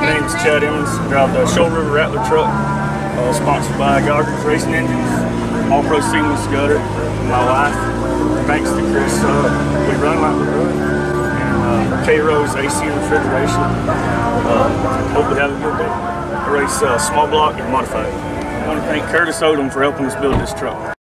My name's Chad Emmons. I drive the Shoal River Rattler truck, uh, sponsored by Gardner's Racing Engines. All pro seamless gutter. My wife, thanks to Chris, uh, we run like we run. And uh, K Rose AC refrigeration. Uh, hope we have a good day. I race uh, small block and modified. I want to thank Curtis Odom for helping us build this truck.